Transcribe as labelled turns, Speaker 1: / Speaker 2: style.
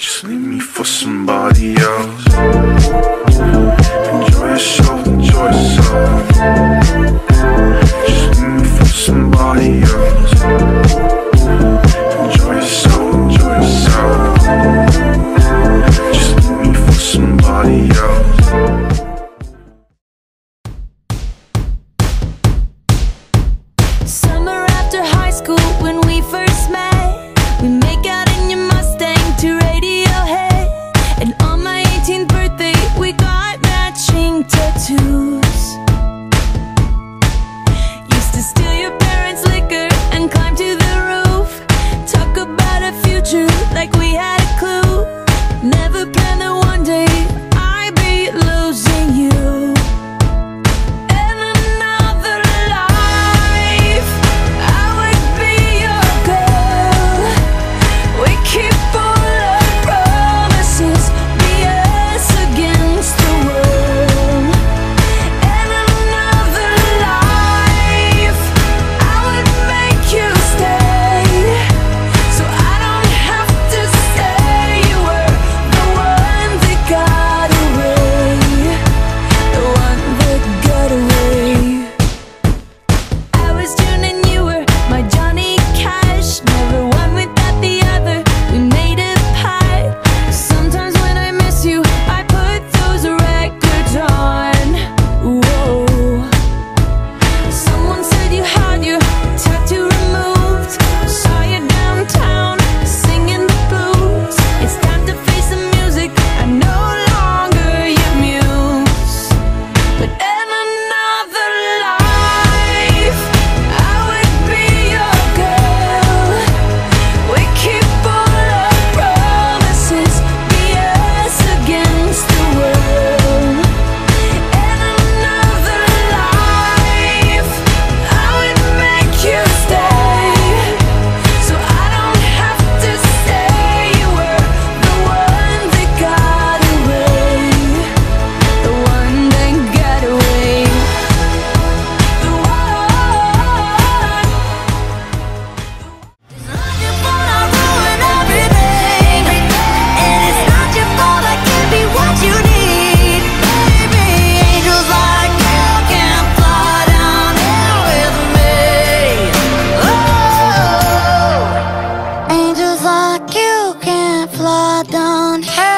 Speaker 1: Just leave me for somebody else. Enjoy yourself, enjoy yourself. Just leave me for somebody else.
Speaker 2: floor, don't hurt.